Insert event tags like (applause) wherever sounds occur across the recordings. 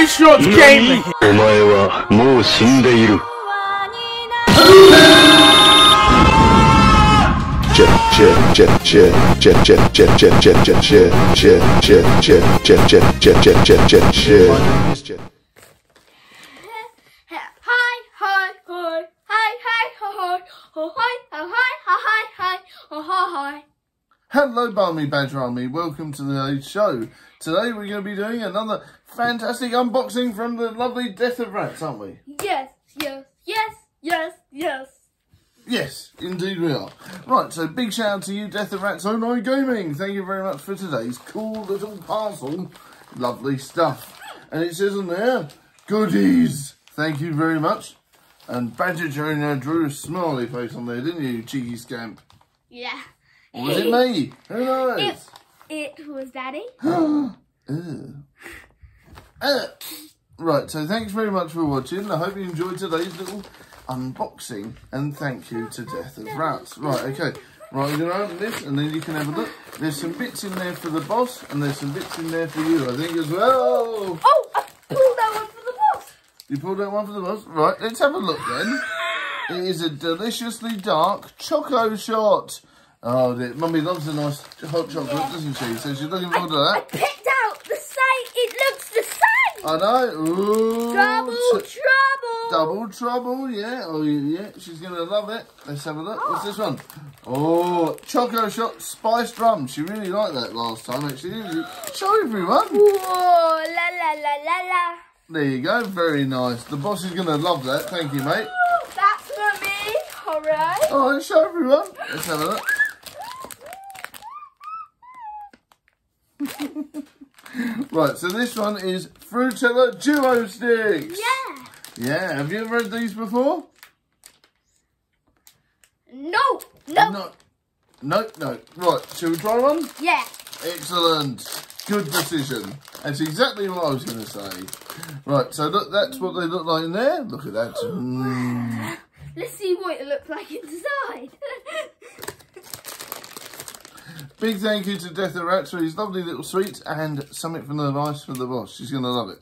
Nice shots, Gaming! お前はもう死んでいる Jet, jet, jet, jet, jet, jet, jet, jet, jet, jet, jet, jet, jet, jet, jet, jet, jet, jet, jet, jet, jet. Hi, Hello, Barmy Badger Army. Welcome to the show. Today we're going to be doing another fantastic unboxing from the lovely Death of Rats, aren't we? Yes, yes, yes, yes, yes. Yes, indeed we are. Right, so big shout out to you, Death of Rats Online Gaming. Thank you very much for today's cool little parcel. Lovely stuff. And it says on there, goodies. Thank you very much. And Badger Jr. drew a smiley face on there, didn't you, cheeky scamp? Yeah. Or was it me? Who knows? It, it was Daddy. (gasps) Ew. Uh, right, so thanks very much for watching. I hope you enjoyed today's little unboxing. And thank you to Death of Rats. Right, okay. Right, we're going to open this and then you can have a look. There's some bits in there for the boss and there's some bits in there for you, I think, as well. Oh, I pulled that one for the boss. You pulled out one for the boss? Right, let's have a look then. It is a deliciously dark choco shot. Oh, dear. Mummy loves a nice hot chocolate, Yeah. doesn't she? So she's looking forward to I that. picked out the same. It looks the same. I know. Ooh, Double trouble. Double trouble, yeah. Oh, yeah. She's going to love it. Let's have a look. What's this one? Oh, Choco Shot Spice Rum. She really liked that last time, actually. Show everyone. Whoa, la la la la la. There you go. Very nice. The boss is going to love that. Thank you, mate. That's for me. All right. All right, show everyone. Let's have a look. (laughs) right, so this one is Fruitella Duo Sticks. Yeah. Yeah, have you ever had these before? No. No. No. No, no. Right, shall we try one? Yeah. Excellent. Good decision. That's exactly what I was going to say. Right, so look, that's what they look like in there. Look at that. Mm. (gasps) Let's see what it looks like inside. (laughs) Big thank you to Death of Rats for his lovely little sweets and something from the rice for the boss. She's going to love it.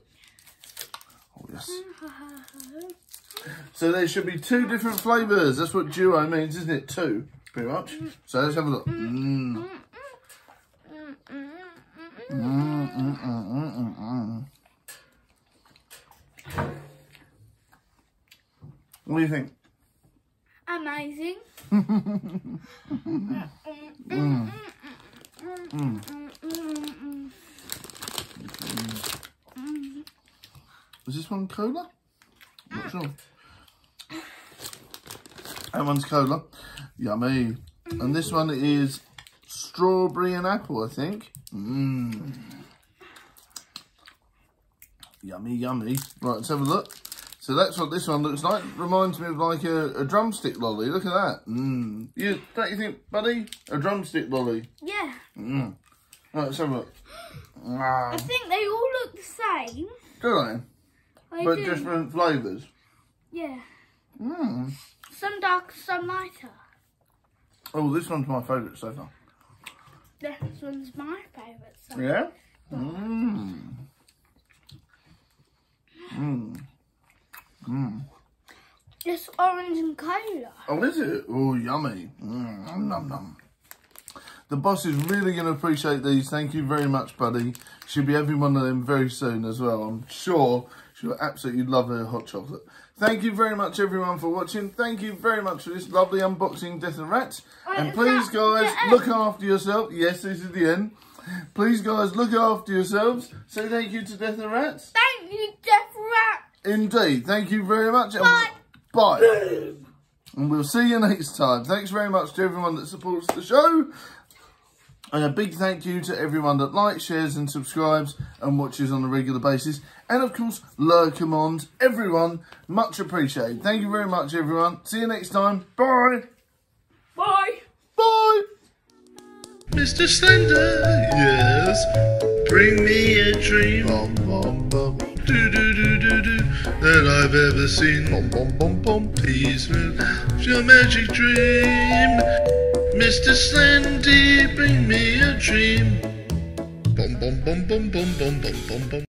Oh, yes. So there should be two different flavours. That's what duo means, isn't it? Two, pretty much. So let's have a look. Mm, mm, mm. What do you think? Amazing. Is this one cola? Not sure. That one's cola. Yummy. And this one is strawberry and apple, I think. Mmm. Yummy, yummy. Right, let's have a look. So that's what this one looks like. Reminds me of like a, a drumstick lolly. Look at that. Mmm. You, don't you think, buddy? A drumstick lolly. Yeah. Mmm. Right, let's have a look. I Ah, think they all look the same. do they? They But do. different flavours. Yeah. Mmm. Some darker, some lighter. Oh, this one's my favourite so far. This one's my favourite. So. far. Yeah? Mmm. Mmm. Mmm. It's orange and cola. Oh, is it? Oh, yummy. Mmm. Nom, nom, nom. The boss is really going to appreciate these. Thank you very much, buddy. She'll be having one of them very soon as well. I'm sure she'll absolutely love her hot chocolate. Thank you very much, everyone, for watching. Thank you very much for this lovely unboxing Death and Rats. Wait, and please, guys, look after yourself. Yes, this is the end. Please, guys, look after yourselves. Say thank you to Death and Rats. Thank you, Rat. Indeed. Thank you very much. and- Bye. Bye. And we'll see you next time. Thanks very much to everyone that supports the show. And a big thank you to everyone that likes, shares and subscribes and watches on a regular basis. And of course, lurk commands. Everyone, much appreciated. Thank you very much, everyone. See you next time. Bye. Bye. Bye. Mr. Slender, yes. Bring me a dream. Bum, bum, bum. Do, do, I've ever seen. Bum, bum, bum. Please, your magic dream. Mr. Slendy, bring me a dream. Bum, bum, bum, bum, bum, bum, bum, bum, bum.